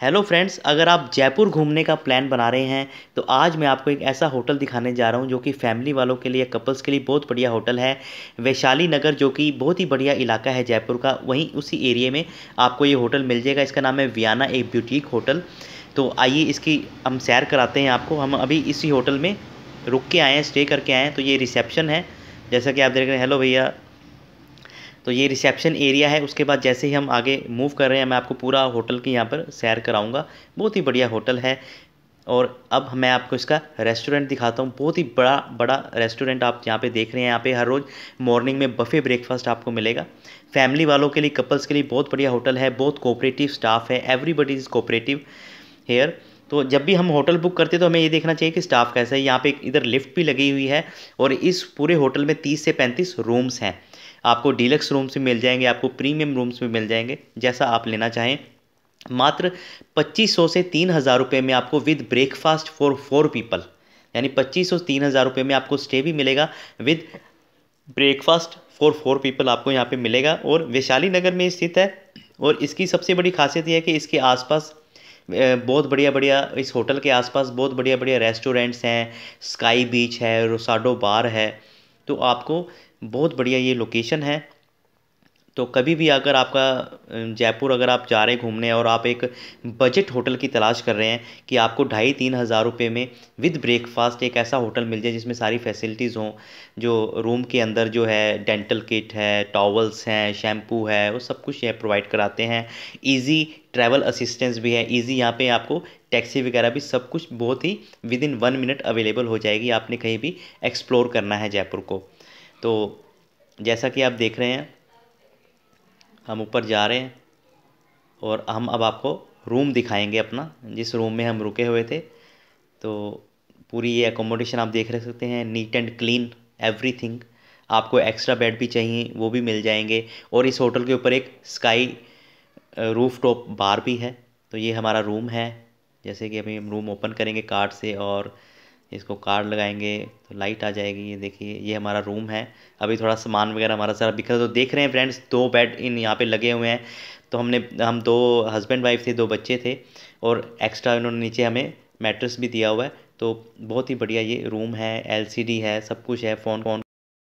Hello friends अगर आप जयपुर घूमने का प्लान बना रहे हैं तो आज मैं आपको एक ऐसा होटल दिखाने जा रहा हूँ जो कि फैमिली वालों के लिए कपल्स के लिए बहुत बढ़िया होटल है। वैशाली नगर, जो कि बहुत ही बढ़िया इलाका है जयपुर का, वहीं उसी एरिए में आपको ये होटल मिल जाएगा। इसका नाम है वियाना ए ब्यूटीक होटल तो आइए इसकी हम सैर कराते हैं आपको। हम अभी इसी होटल में रुक के आए हैं स्टे करके आए हैं तो ये रिसेप्शन है। जैसा कि आप देख रहे हैं हेलो भैया। तो ये रिसेप्शन एरिया है, उसके बाद जैसे ही हम आगे मूव कर रहे हैं, मैं आपको पूरा होटल की यहाँ पर सैर कराऊँगा। बहुत ही बढ़िया होटल है। और अब मैं आपको इसका रेस्टोरेंट दिखाता हूँ। बहुत ही बड़ा बड़ा रेस्टोरेंट आप यहाँ पे देख रहे हैं। यहाँ पे हर रोज़ मॉर्निंग में बफ़े ब्रेकफास्ट आपको मिलेगा। फैमिली वालों के लिए कपल्स के लिए बहुत बढ़िया होटल है। बहुत कोऑपरेटिव स्टाफ है। एवरीबडी इज़ कोऑपरेटिव हेयर तो जब भी हम होटल बुक करते हैं तो हमें ये देखना चाहिए कि स्टाफ कैसा है। यहाँ पे इधर लिफ्ट भी लगी हुई है और इस पूरे होटल में तीस से पैंतीस रूम्स हैं। आपको डीलक्स रूम्स भी मिल जाएँगे, आपको प्रीमियम रूम्स भी मिल जाएँगे, जैसा आप लेना चाहें। मात्र 2500 से तीन हज़ार रुपये में आपको with breakfast for four people, यानी 2500 से तीन हज़ार रुपये में आपको स्टे भी मिलेगा। With breakfast for four people आपको यहाँ पे मिलेगा और वैशाली नगर में स्थित है और इसकी सबसे बड़ी खासियत यह है कि इसके आसपास बहुत बढ़िया बढ़िया इस होटल के आसपास बहुत बढ़िया बढ़िया रेस्टोरेंट्स हैं, स्काई बीच है, रोसाडो बार है तो आपको बहुत बढ़िया ये लोकेशन है। तो कभी भी अगर आपका जयपुर अगर आप जा रहे हैं घूमने और आप एक बजट होटल की तलाश कर रहे हैं कि आपको ढाई तीन हज़ार रुपये में विद ब्रेकफास्ट एक ऐसा होटल मिल जाए जिसमें सारी फैसिलिटीज़ हों, जो रूम के अंदर जो है डेंटल किट है टॉवल्स हैं शैम्पू है, वो सब कुछ ये प्रोवाइड कराते हैं। ईजी ट्रैवल असिस्टेंस भी है ईजी यहाँ पे आपको टैक्सी वगैरह भी सब कुछ बहुत ही within one minute available हो जाएगी। आपने कहीं भी एक्सप्लोर करना है जयपुर को। तो जैसा कि आप देख रहे हैं, हम ऊपर जा रहे हैं और हम अब आपको रूम दिखाएँगे अपना। जिस रूम में हम रुके हुए थे तो पूरी ये एकोमोडेशन आप देख रह सकते हैं नीट एंड क्लीन एवरीथिंग आपको एक्स्ट्रा बेड भी चाहिए, वो भी मिल जाएँगे। और इस होटल के ऊपर एक स्काई रूफ टॉप बार भी है। तो ये हमारा रूम है। जैसे कि अभी हम रूम ओपन करेंगे कार्ड से और इसको कार्ड लगाएँगे तो लाइट आ जाएगी, ये देखिए, ये हमारा रूम है। अभी थोड़ा सामान वगैरह हमारा सारा बिखर तो देख रहे हैं फ्रेंड्स दो बेड इन यहाँ पे लगे हुए हैं। तो हमने, हम दो हस्बैंड वाइफ थे, दो बच्चे थे, और एक्स्ट्रा इन्होंने नीचे हमें मैट्रेस भी दिया हुआ है। तो बहुत ही बढ़िया ये रूम है एलसीडी है, सब कुछ है फ़ोन फ़ोन